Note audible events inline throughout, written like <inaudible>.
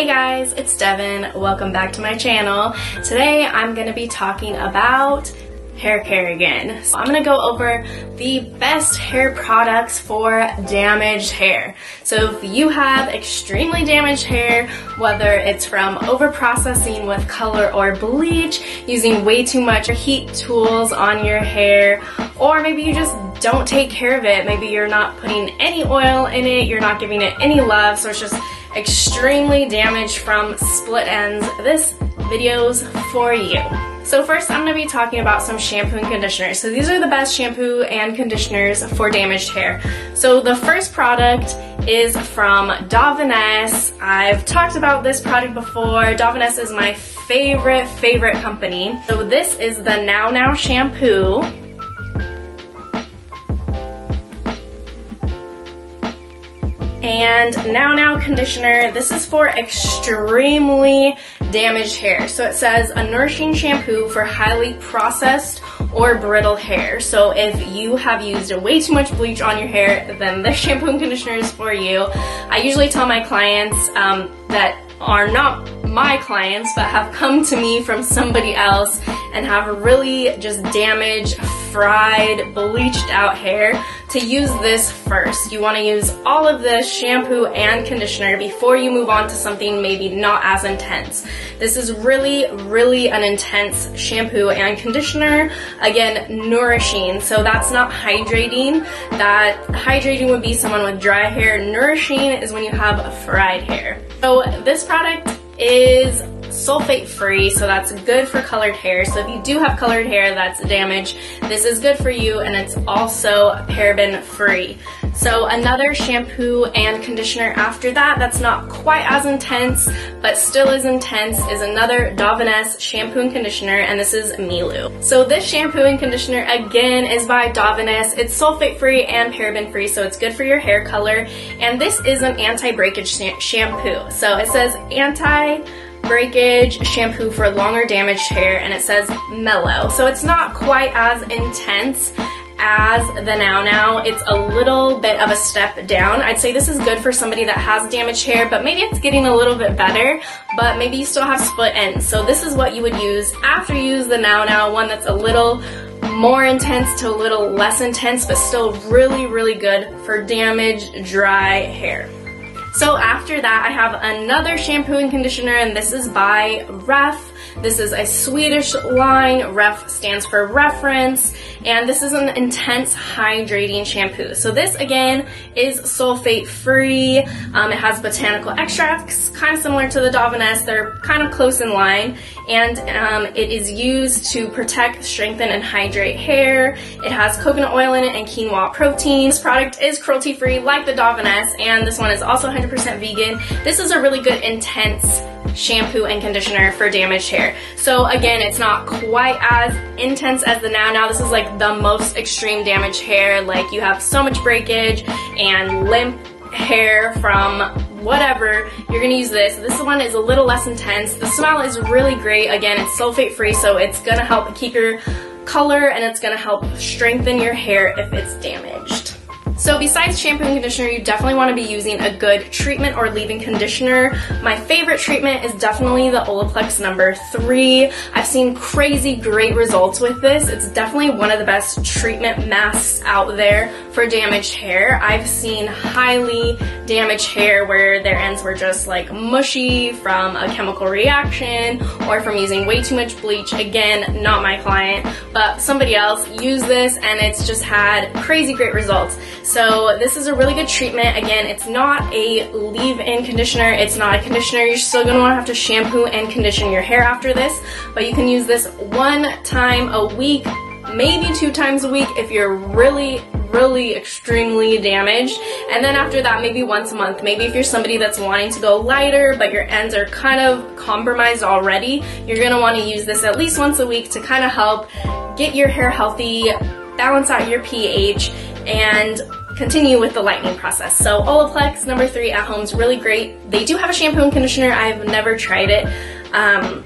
Hey guys, it's Devon. Welcome back to my channel. Today I'm going to be talking about hair care again. So I'm to go over the best hair products for damaged hair. So if you have extremely damaged hair, whether it's from over-processing with color or bleach, using way too much heat tools on your hair, or maybe you just don't take care of it. Maybe you're not putting any oil in it, you're not giving it any love, so it's just extremely damaged from split ends. This video's for you. So first I'm going to be talking about some shampoo and conditioners. So these are the best shampoo and conditioners for damaged hair. So the first product is from Davines. I've talked about this product before. Davines is my favorite, favorite company. So this is the NouNou shampoo. And NouNou conditioner. This is for extremely damaged hair. So it says a nourishing shampoo for highly processed or brittle hair. So if you have used way too much bleach on your hair, then this <laughs> shampoo and conditioner is for you. I usually tell my clients um, that are not my clients but have come to me from somebody else and have really just damaged, fried, bleached out hair to use this first. You want to use all of this shampoo and conditioner before you move on to something maybe not as intense. This is really, really an intense shampoo and conditioner. Again, nourishing. So that's not hydrating. That hydrating would be someone with dry hair. Nourishing is when you have fried hair. So this product is sulfate free, so that's good for colored hair. So if you do have colored hair that's damaged, this is good for you and it's also paraben free. So another shampoo and conditioner after that that's not quite as intense but still is intense is another Davines shampoo and conditioner and this is Melu. So this shampoo and conditioner again is by Davines. It's sulfate free and paraben free so it's good for your hair color and this is an anti-breakage shampoo. So it says anti breakage shampoo for longer damaged hair and it says mellow. So it's not quite as intense as the NouNou. It's a little bit of a step down. I'd say this is good for somebody that has damaged hair, but maybe it's getting a little bit better, but maybe you still have split ends. So this is what you would use after you use the NouNou, one that's a little more intense to a little less intense, but still really, really good for damaged, dry hair. So after that, I have another shampoo and conditioner, and this is by Ref. This is a Swedish line. Ref stands for reference. And this is an intense hydrating shampoo. So this again is sulfate free. Um, it has botanical extracts, kind of similar to the Davines. They're kind of close in line. And um, it is used to protect, strengthen, and hydrate hair. It has coconut oil in it and quinoa protein. This product is cruelty free like the Davines. And this one is also 100% vegan. This is a really good intense shampoo and conditioner for damaged hair. So again, it's not quite as intense as the NouNou. This is like the most extreme damaged hair. Like you have so much breakage and limp hair from whatever, you're gonna use this. This one is a little less intense. The smell is really great. Again, it's sulfate free, so it's gonna help keep your color and it's gonna help strengthen your hair if it's damaged. So besides shampoo and conditioner, you definitely want to be using a good treatment or leave-in conditioner. My favorite treatment is definitely the Olaplex number three. I've seen crazy great results with this. It's definitely one of the best treatment masks out there for damaged hair. I've seen highly damaged hair where their ends were just like mushy from a chemical reaction or from using way too much bleach. Again, not my client, but somebody else used this and it's just had crazy great results. So this is a really good treatment. Again, it's not a leave-in conditioner. It's not a conditioner. You're still want to have to shampoo and condition your hair after this, but you can use this one time a week, maybe two times a week if you're really really extremely damaged and then after that maybe once a month maybe if you're somebody that's wanting to go lighter but your ends are kind of compromised already you're want to use this at least once a week to kind of help get your hair healthy balance out your pH and continue with the lightening process. So Olaplex number three at home is really great. They do have a shampoo and conditioner. I've never tried it um,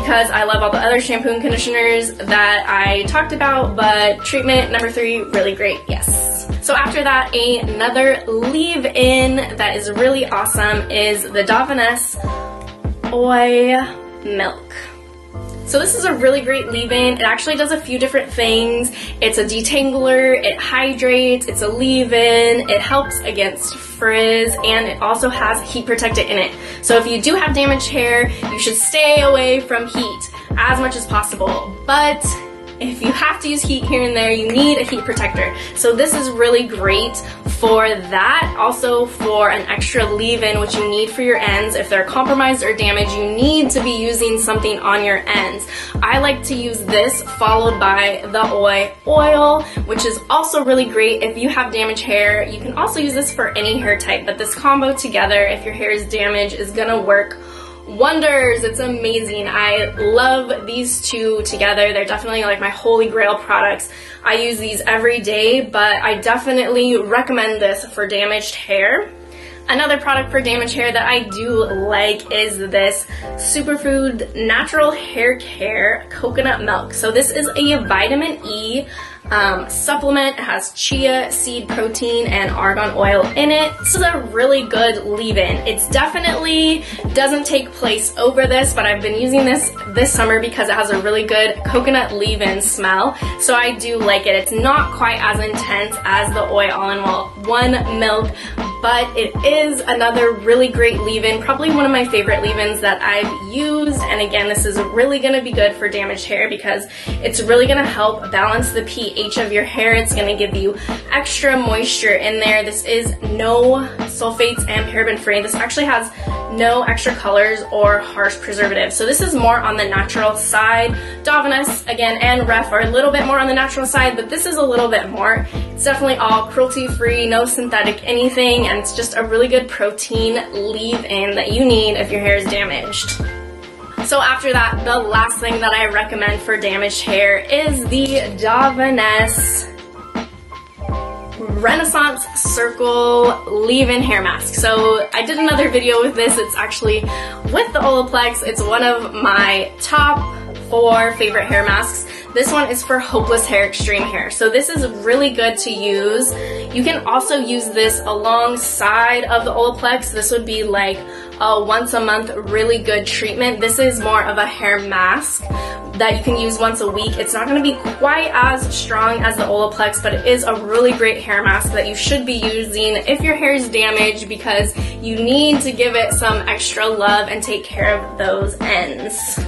because I love all the other shampoo and conditioners that I talked about, but treatment number three, really great, yes. So after that, another leave-in that is really awesome is the Davines Oi Milk. So this is a really great leave-in. It actually does a few different things. It's a detangler, it hydrates, it's a leave-in, it helps against frizz, and it also has heat protectant in it. So if you do have damaged hair, you should stay away from heat as much as possible. But if you have to use heat here and there, you need a heat protector. So this is really great for that. Also for an extra leave-in, which you need for your ends. If they're compromised or damaged, you need to be using something on your ends. I like to use this followed by the Oi oil, which is also really great if you have damaged hair. You can also use this for any hair type, but this combo together, if your hair is damaged, is gonna work wonders. It's amazing. I love these two together. They're definitely like my holy grail products. I use these every day, but I definitely recommend this for damaged hair. Another product for damaged hair that I do like is this Superfood Natural Hair Care Coconut Milk. So this is a vitamin E um, supplement. It has chia seed protein and argan oil in it. This is a really good leave-in. It's definitely doesn't take place over this, but I've been using this this summer because it has a really good coconut leave-in smell. So I do like it. It's not quite as intense as the Oi All-in-One Milk, but it is another really great leave-in, probably one of my favorite leave-ins that I've used. And again, this is really gonna be good for damaged hair because it's really gonna help balance the pH of your hair. It's gonna give you extra moisture in there. This is no sulfates and paraben free. This actually has no extra colors or harsh preservatives. So this is more on the natural side. Davines, again, and Ref are a little bit more on the natural side, but this is a little bit more. It's definitely all cruelty-free, no synthetic anything, and it's just a really good protein leave-in that you need if your hair is damaged. So after that, the last thing that I recommend for damaged hair is the Davines Renaissance Circle leave-in hair mask. So I did another video with this. It's actually with the Olaplex. It's one of my top four favorite hair masks. This one is for hopeless hair, extreme hair. So this is really good to use. You can also use this alongside of the Olaplex. This would be like a once a month really good treatment. This is more of a hair mask that you can use once a week. It's not going to be quite as strong as the Olaplex, but it is a really great hair mask that you should be using if your hair is damaged because you need to give it some extra love and take care of those ends.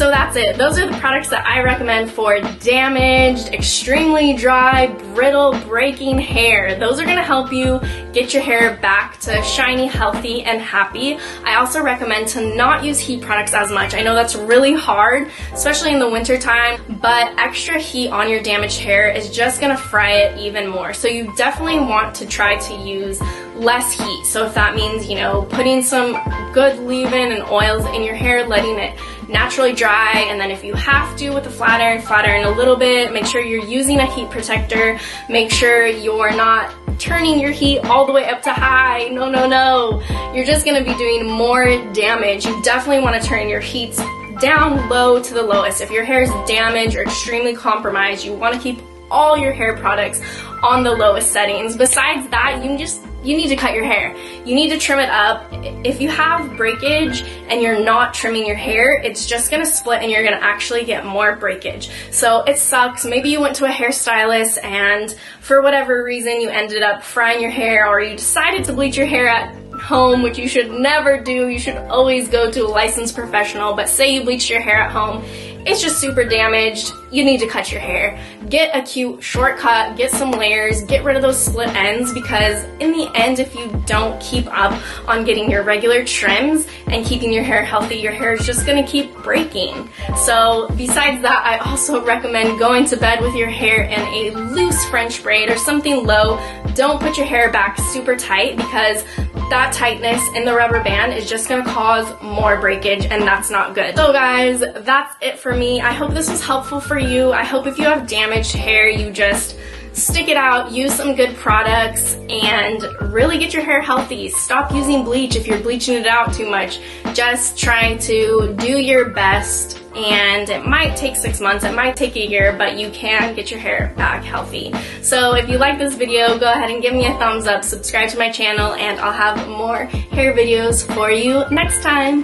So that's it. Those are the products that I recommend for damaged, extremely dry, brittle, breaking hair. Those are gonna help you get your hair back to shiny, healthy, and happy. I also recommend to not use heat products as much. I know that's really hard, especially in the winter time, but extra heat on your damaged hair is just gonna fry it even more. So you definitely want to try to use less heat. So if that means, you know, putting some good leave-in and oils in your hair, letting it naturally dry, and then if you have to with a flat iron, flat iron a little bit, make sure you're using a heat protector, make sure you're not turning your heat all the way up to high. No, no, no. You're just gonna be doing more damage. You definitely wanna turn your heats down low to the lowest. If your hair is damaged or extremely compromised, you wanna keep all your hair products on the lowest settings. Besides that, you can just you need to cut your hair. You need to trim it up. If you have breakage and you're not trimming your hair, it's just gonna split and you're gonna actually get more breakage. So it sucks. Maybe you went to a hairstylist and for whatever reason you ended up frying your hair or you decided to bleach your hair at home, which you should never do. You should always go to a licensed professional, but say you bleach your hair at home it's just super damaged, you need to cut your hair. Get a cute shortcut, get some layers, get rid of those split ends because in the end, if you don't keep up on getting your regular trims and keeping your hair healthy, your hair is just gonna keep breaking. So besides that, I also recommend going to bed with your hair in a loose French braid or something low. Don't put your hair back super tight because that tightness in the rubber band is just gonna cause more breakage and that's not good. So guys, that's it for me. I hope this was helpful for you. I hope if you have damaged hair, you just stick it out, use some good products, and really get your hair healthy. Stop using bleach if you're bleaching it out too much. Just try to do your best and it might take six months, it might take a year, but you can get your hair back healthy. So if you like this video, go ahead and give me a thumbs up, subscribe to my channel, and I'll have more hair videos for you next time.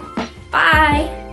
Bye!